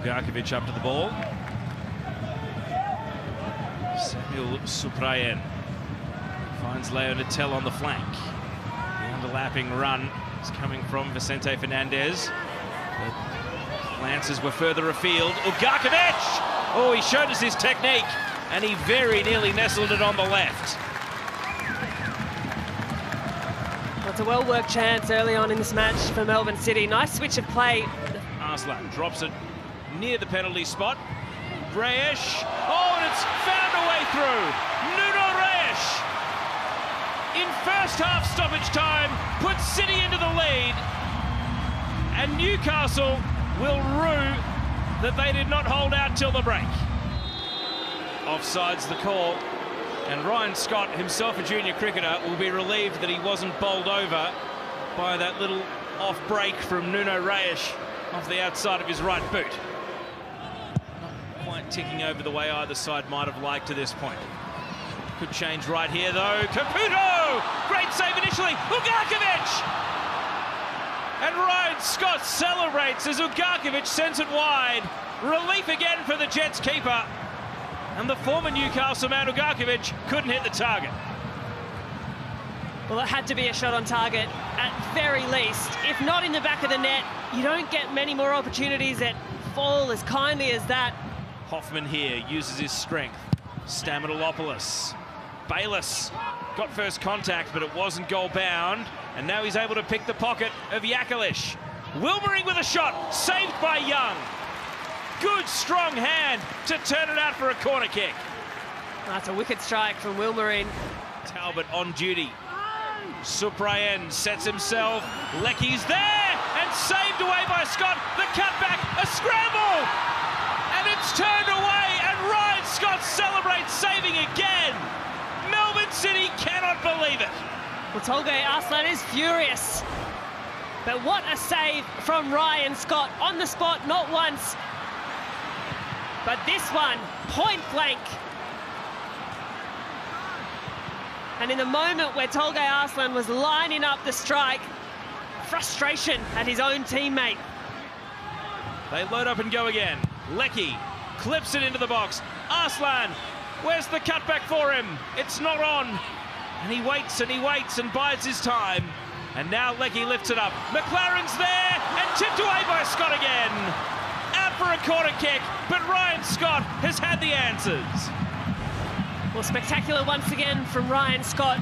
Ugarkovic up to the ball. Samuel Souprayen finds Leo Natel on the flank. The underlapping run is coming from Vicente Fernandez. The Lancers were further afield. Ugarkovic! Oh, he showed us his technique, and he very nearly nestled it on the left. Well, it's a well-worked chance early on in this match for Melbourne City. Nice switch of play. Arslan drops it near the penalty spot. Reis. Oh, and it's found a way through. Nuno Reis. In first half stoppage time, puts City into the lead. And Newcastle will rue that they did not hold out till the break. Offsides the call. And Ryan Scott, himself a junior cricketer, will be relieved that he wasn't bowled over by that little off break from Nuno Reis off the outside of his right boot. Ticking over the way either side might have liked to this point. Could change right here though. Caputo! Great save initially. Ugarkovic! And Ryan Scott celebrates as Ugarkovic sends it wide. Relief again for the Jets keeper. And the former Newcastle man Ugarkovic couldn't hit the target. Well, it had to be a shot on target at very least. If not in the back of the net, you don't get many more opportunities that fall as kindly as that. Hoffman here uses his strength. Stamatelopoulos. Bayliss got first contact, but it wasn't goal bound. And now he's able to pick the pocket of Jakoliš. Wilmering with a shot, saved by Young. Good strong hand to turn it out for a corner kick. That's a wicked strike from Wilmering. Talbot on duty. Souprayen sets himself. Leckie's there and saved away by Scott. The cutback, a scramble, it's turned away. And Ryan Scott celebrates saving again. Melbourne City cannot believe it. Well, Tolgay Arslan is furious. But what a save from Ryan Scott on the spot, not once. But this one, point blank. And in the moment where Tolgay Arslan was lining up the strike, frustration at his own teammate. They load up and go again. Leckie clips it into the box. Arslan, where's the cutback for him? It's not on. And he waits and he waits and bides his time. And now Leckie lifts it up. Maclaren's there and tipped away by Scott again. Out for a corner kick, but Ryan Scott has had the answers. Well, spectacular once again from Ryan Scott.